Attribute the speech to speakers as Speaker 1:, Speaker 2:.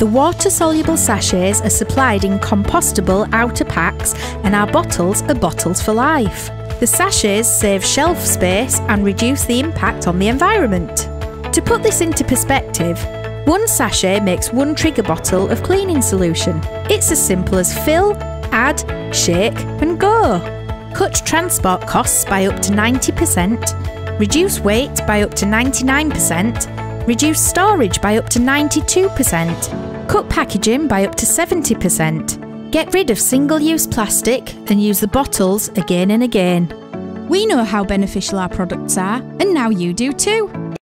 Speaker 1: The water soluble sachets are supplied in compostable outer packs, and our bottles are bottles for life. The sachets save shelf space and reduce the impact on the environment. To put this into perspective, one sachet makes one trigger bottle of cleaning solution. It's as simple as fill, add, shake, and go. Cut transport costs by up to 90%, reduce weight by up to 99%, reduce storage by up to 92%, cut packaging by up to 70%. Get rid of single use plastic and use the bottles again and again.
Speaker 2: We know how beneficial our products are, and now you do too.